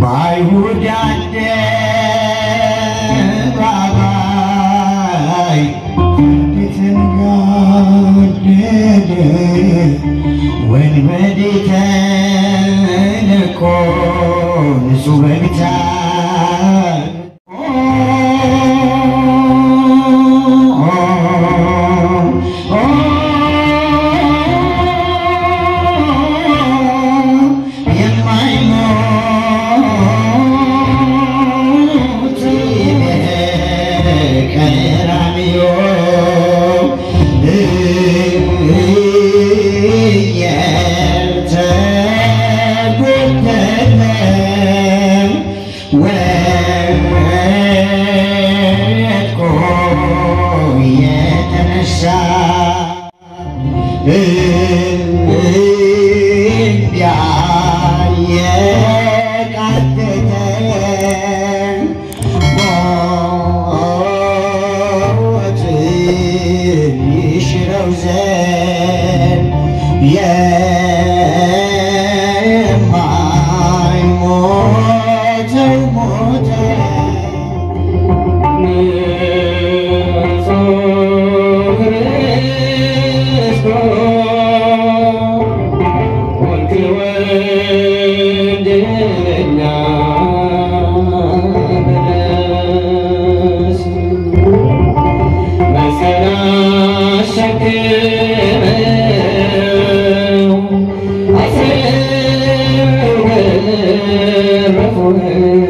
by Hujjah Rabbi Kitchen God when ready can deixar. Amén.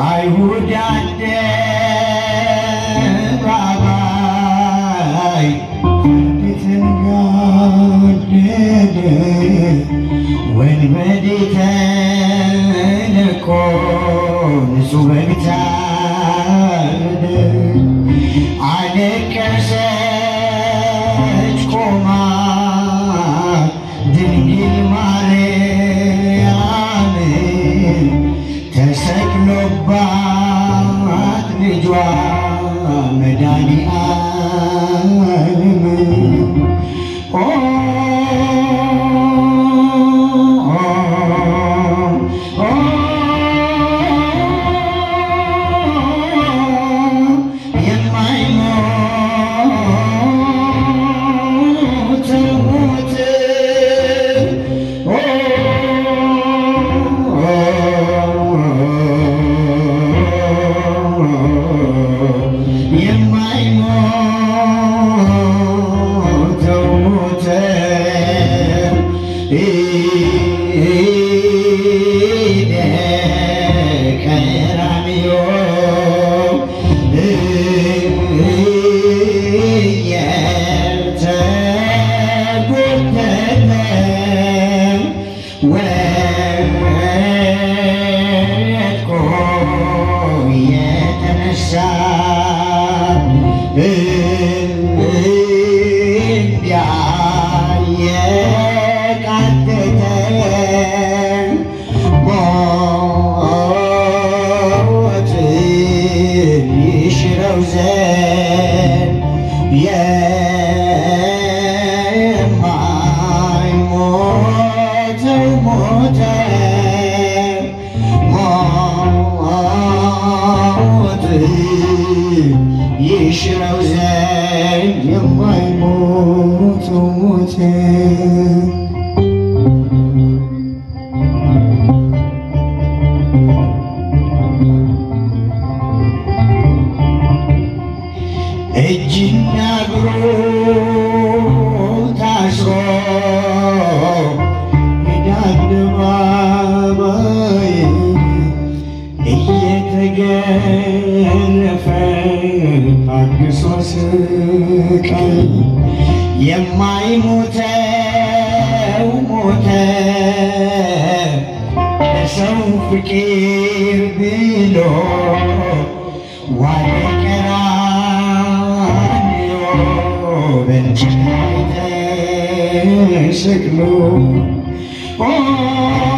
I would not dare. Senhor. i'm not afraid because i'm safe i'm my own self and so forget me now why can't Oh,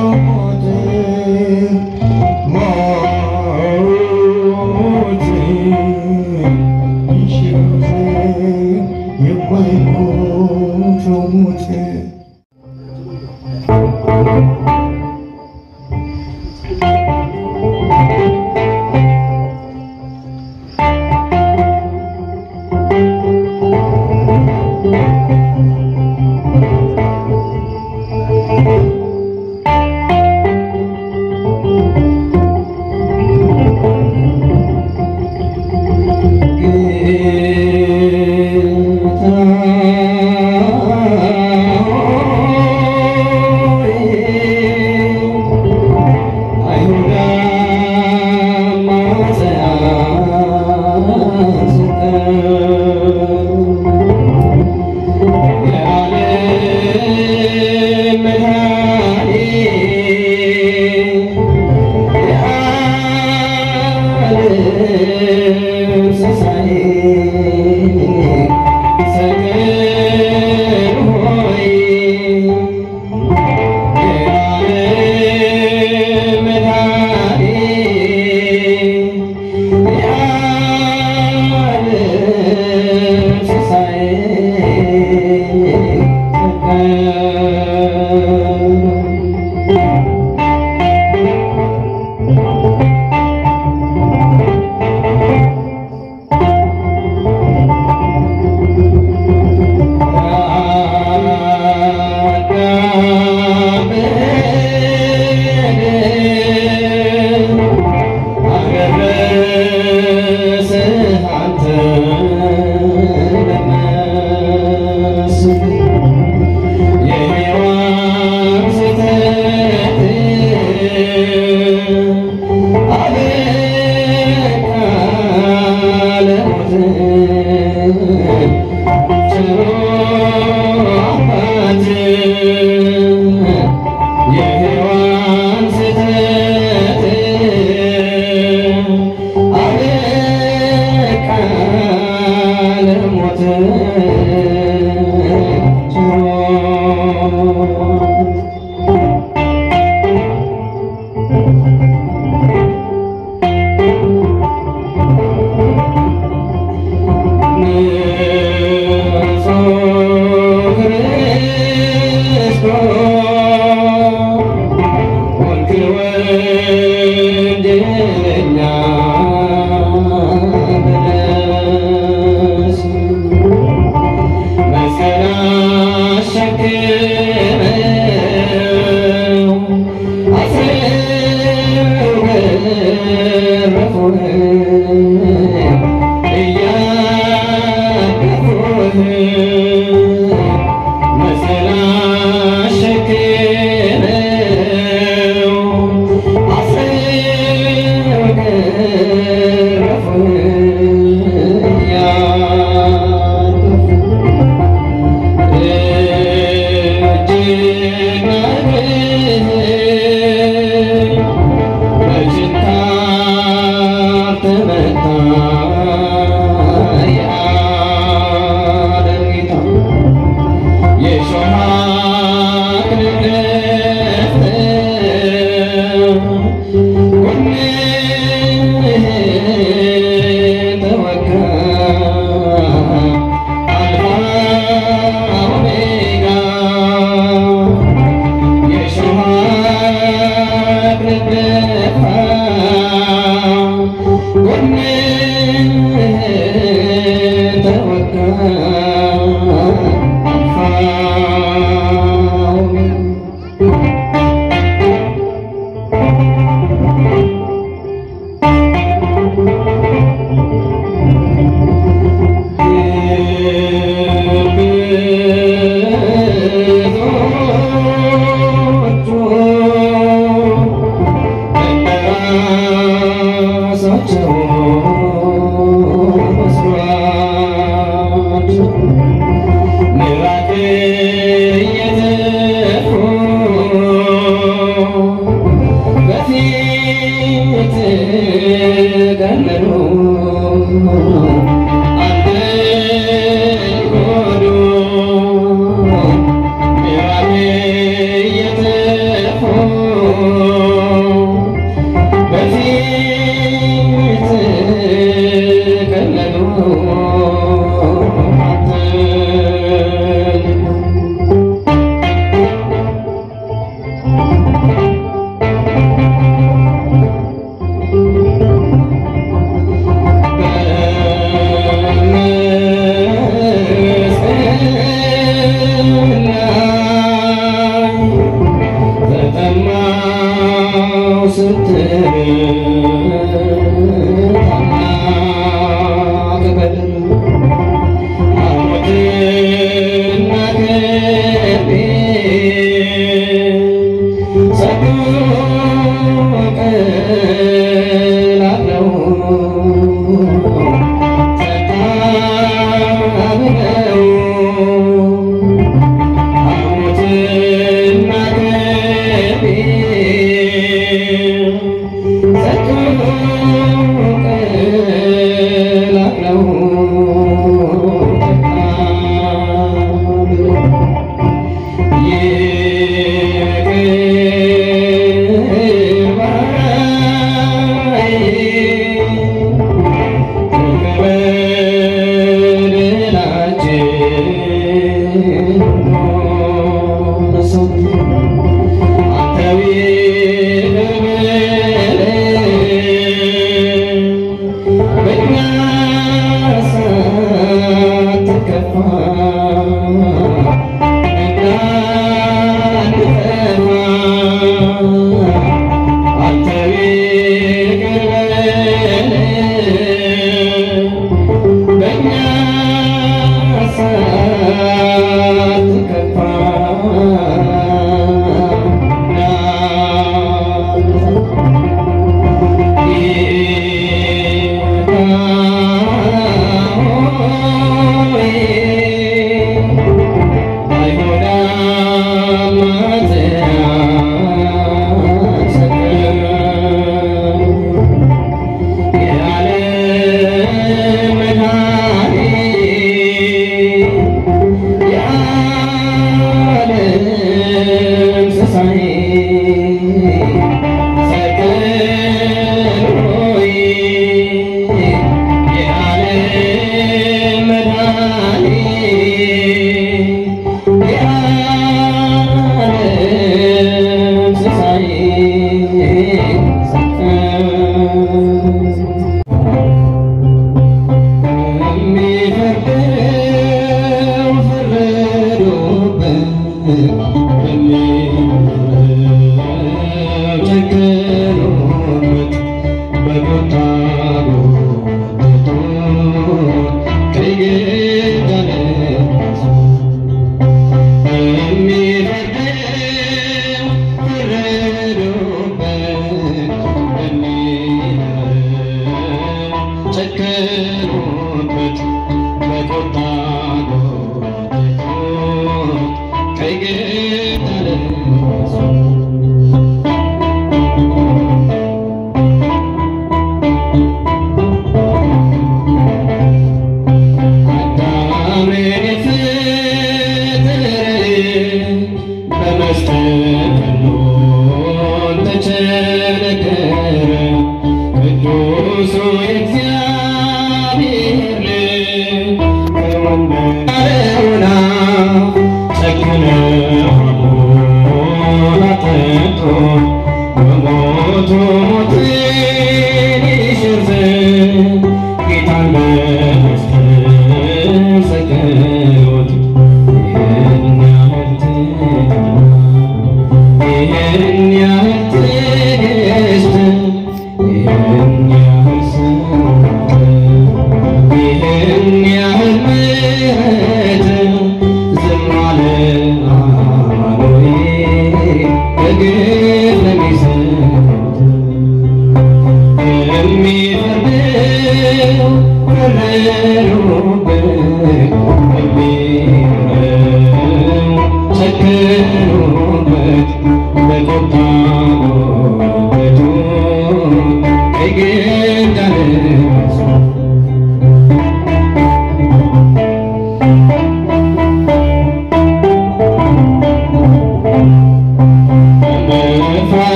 Oh.